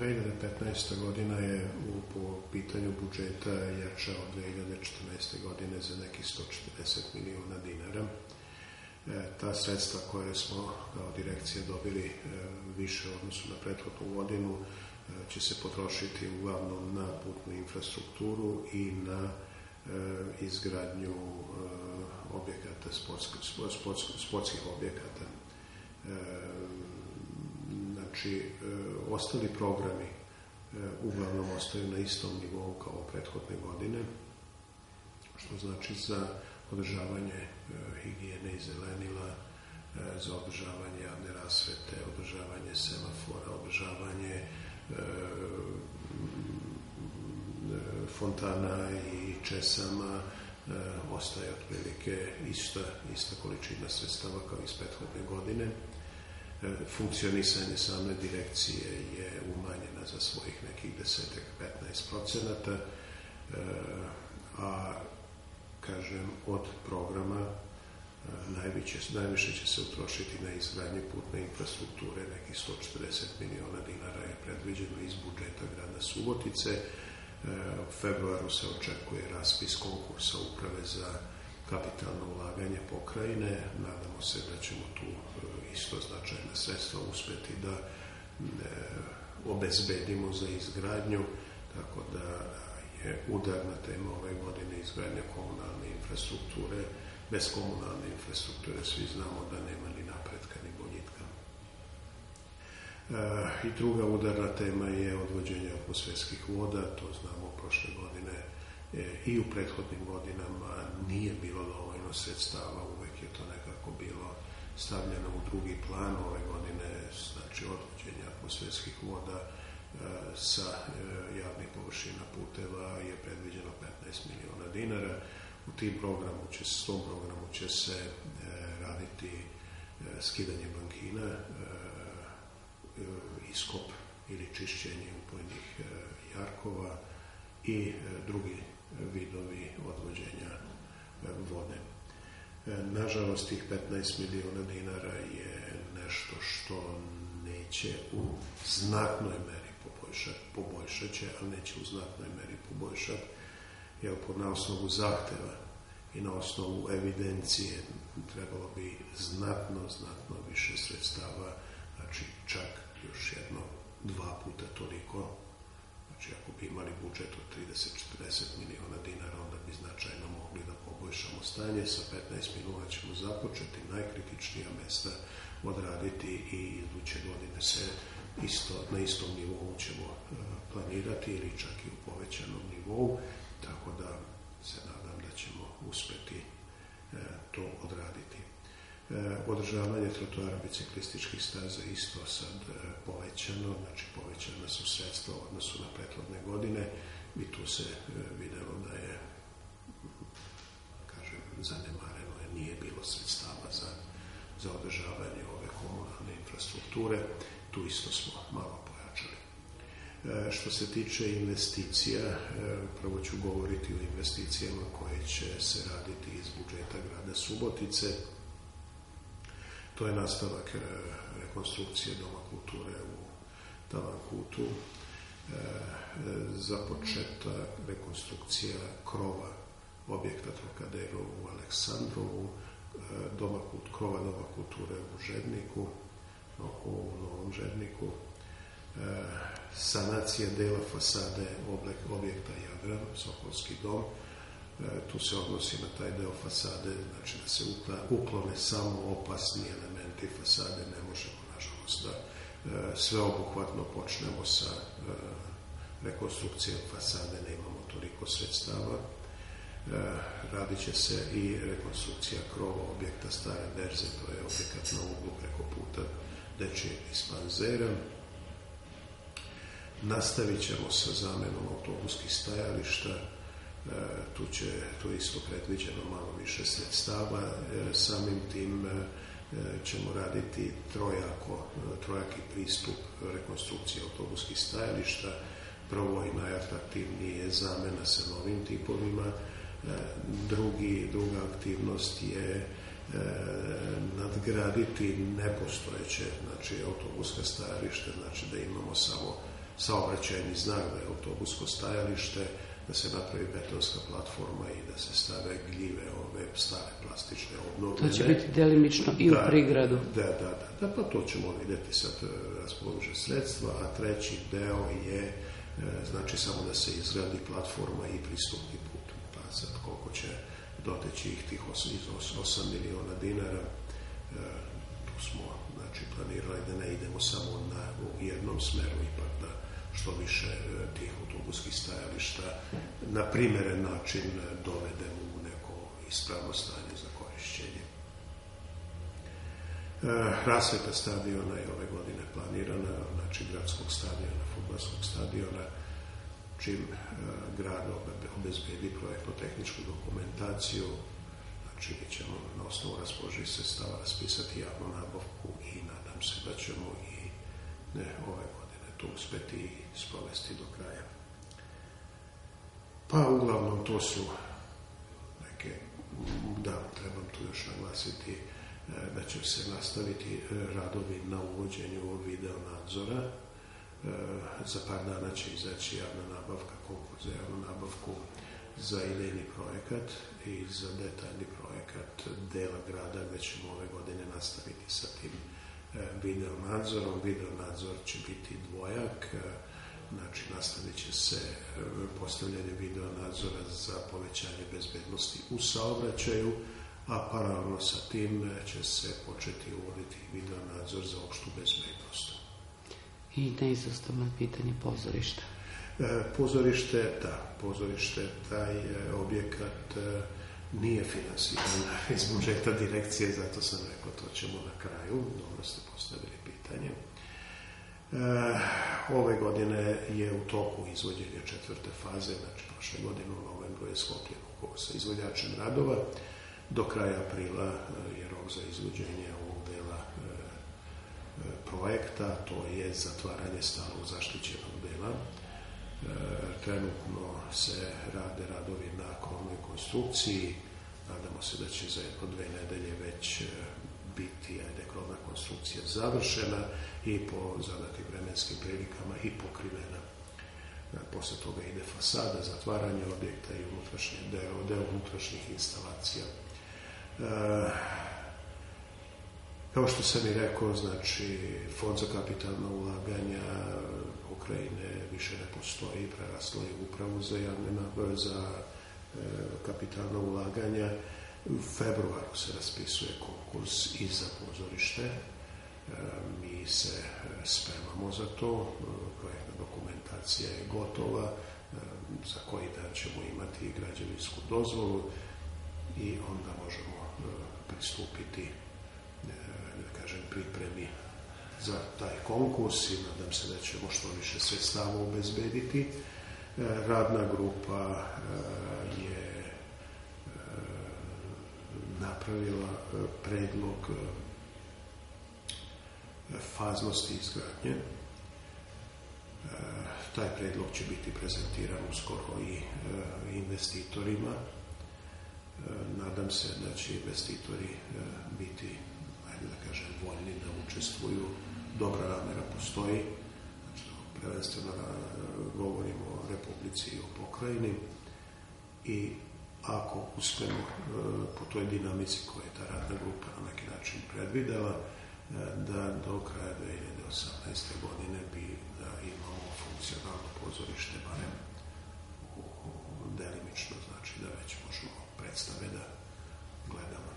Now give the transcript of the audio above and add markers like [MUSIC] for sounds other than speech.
2015. godina je u, po pitanju budžeta jača od 2014. godine za neki 140 milijuna dinara. E, ta sredstva koje smo kao direkcija dobili e, više odnosu na prethodnu godinu e, će se potrošiti uglavnom na putnu infrastrukturu i na izgradnju objekata, sportskih objekata. Znači, ostali programi uglavnom ostaju na istom nivou kao prethodne godine, što znači za održavanje e, higijene i zelenila, e, za održavanje javne rasvete, održavanje semafora, održavanje e, fontana i česama ostaje otprilike ista, ista količina sredstava kao iz prethodne godine. Funkcionisanje same direkcije je umanjena za svojih nekih desetak 15 procenata, a kažem, od programa e, najviše, najviše će se utrošiti na izgradnje putne infrastrukture, nekih 140 miliona dinara je predviđeno iz budžeta grada Subotice. E, u februaru se očekuje raspis konkursa uprave za kapitalno ulaganje pokrajine. Nadamo se da ćemo tu e, isto značajna sredstva uspeti da obezbedimo za izgradnju, tako da je udarna tema ove godine izgradnja komunalne infrastrukture. Bez komunalne infrastrukture svi znamo da nema ni napretka ni boljitka. E, I druga udarna tema je odvođenje atmosferskih voda, to znamo prošle godine e, i u prethodnim godinama nije bilo dovoljno sredstava, uvek je to nekako bilo stavljeno u drugi plan ove godine, znači odvođenje atmosferskih voda sa e, javnih površina puteva je predviđeno 15 miliona dinara. U tim programu će, s tom programu će se e, raditi e, skidanje bankina, iskop ili čišćenje upojnih jarkova i drugi vidovi odvođenja vode. Nažalost, tih 15 miliona dinara je nešto što neće u znatnoj meri poboljšati, poboljšat će, ali neće u znatnoj meri poboljšati, jer na osnovu zahteva i na osnovu evidencije trebalo bi znatno, znatno više sredstava, znači čak još jedno dva puta toliko, znači ako bi imali budžet od 30-40 miliona dinara, onda bi značajno stanje, sa 15 miliona ćemo započeti najkritičnija mesta odraditi i iduće godine se isto, na istom nivou ćemo e, planirati ili čak i u povećanom nivou, tako da se nadam da ćemo uspeti e, to odraditi. E, održavanje trotoara biciklističkih staza isto sad povećano, znači povećana su sredstva u odnosu na prethodne godine i tu se videlo da je zanemareno je, nije bilo sredstava za, za održavanje ove komunalne infrastrukture tu isto smo malo pojačali. E, što se tiče investicija, e, prvo ću govoriti o investicijama koje će se raditi iz budžeta grada Subotice. To je nastavak e, rekonstrukcije Doma kulture u Tavankutu, započeta rekonstrukcija krova objekta Trokadero u Aleksandrovu, doma, krova Doma kulture u Žedniku, u Novom Žerniku, e, sanacija dela fasade objekta Jadran, Sokolski dom, e, tu se odnosi na taj deo fasade, znači da se uklone samo opasni elementi fasade, ne možemo, nažalost, da e, sveobuhvatno počnemo sa rekonstrukcijom fasade, ne imamo toliko sredstava. Radit će se i rekonstrukcija krova objekta Stare Berze, to je objekat na uglu preko puta dečijeg dispanzera. Nastavit ćemo sa zamenom autobuskih stajališta, e, tu, će, tu isto predviđeno malo više sredstava, e, samim tim e, ćemo raditi trojako, trojaki pristup rekonstrukcije autobuskih stajališta, prvo i najatraktivnije je zamena sa novim tipovima, drugi, druga aktivnost je E, nadgraditi nepostojeće znači autobuska stajalište, znači da imamo samo saobraćajni znak da je autobusko stajalište, da se napravi betonska platforma i da se stave gljive, ove stare plastične obnovljene. To će biti delimično i u prigradu. Da, da, da, da, pa to ćemo vidjeti sad e, raspolože sredstva, a treći deo je e, znači samo da se izgradi platforma i pristupni put. Sad koliko će doteći ih tih 8 miliona dinara, e, tu smo znači, planirali da ne idemo samo na, u jednom smeru, ipak da što više tih autobuskih stajališta na primjeren način dovedemo u neko ispravno stanje za korišćenje. E, rasveta stadiona je ove godine planirana, znači gradskog stadiona, futbolskog stadiona, čim e, grad obezbedi projektno-tehničku dokumentaciju, znači mi ćemo na osnovu raspoloživih sredstava raspisati javnu nabavku i nadam se da ćemo i ne, ove godine to uspeti i sprovesti do kraja. Pa uglavnom to su neke, da, trebam tu još naglasiti e, da će se nastaviti e, radovi na uvođenju video nadzora. E, za par dana će izaći javna nabavka, konkurs za javnu nabavku za idejni projekat i za detaljni projekat dela grada gdje ćemo ove godine nastaviti sa tim video nadzorom. Video nadzor će biti dvojak, Znači, nastavit će se postavljanje video nadzora za povećanje bezbednosti u saobraćaju, a paralelno sa tim će se početi uvoditi video nadzor za opštu bezbednost. I neizostavno pitanje pozorišta. E, pozorište, da, pozorište, taj e, objekat nije finansiran [LAUGHS] iz budžeta direkcije, zato sam rekao to ćemo na kraju, dobro ste postavili pitanje. Ove godine je u toku izvođenja četvrte faze, znači prošle godine u novembru je sklopljen ugovor sa izvođačem radova. Do kraja aprila je rok za izvođenje projekta, to je zatvaranje stalnog zaštićenog dela. Trenutno se rade radovi na krovnoj konstrukciji, nadamo se da će za jedno dve nedelje već biti ajde, krovna konstrukcija završena i po zadatim vremenskim prilikama i pokrivena. E, posle toga ide fasada, zatvaranje objekta i unutrašnje deo, deo unutrašnjih instalacija. E, kao što sam i rekao, znači, fond za kapitalna ulaganja Ukrajine više ne postoji, preraslo je upravu za javne za e, kapitalna ulaganja. U februaru se raspisuje konkurs i za pozorište mi se e, spremamo za to, e, projektna dokumentacija je gotova, e, za koji dan ćemo imati građevinsku dozvolu i onda možemo pristupiti da kažem, pripremi za taj konkurs i nadam se da ćemo što više sredstava obezbediti. Radna grupa je napravila predlog faznosti izgradnje. E, taj predlog će biti prezentiran uskoro i e, investitorima. E, nadam se da će investitori biti, ajde da kažem, voljni da učestvuju, dobra namera postoji, znači, prevenstveno e, govorimo o Republici i o pokrajini i ako uspemo e, po toj dinamici koja je ta radna grupa na neki način predvidela, e, da do kraja 2018. godine bi da imamo funkcionalno pozorište, barem delimično, znači da već možemo predstave da gledamo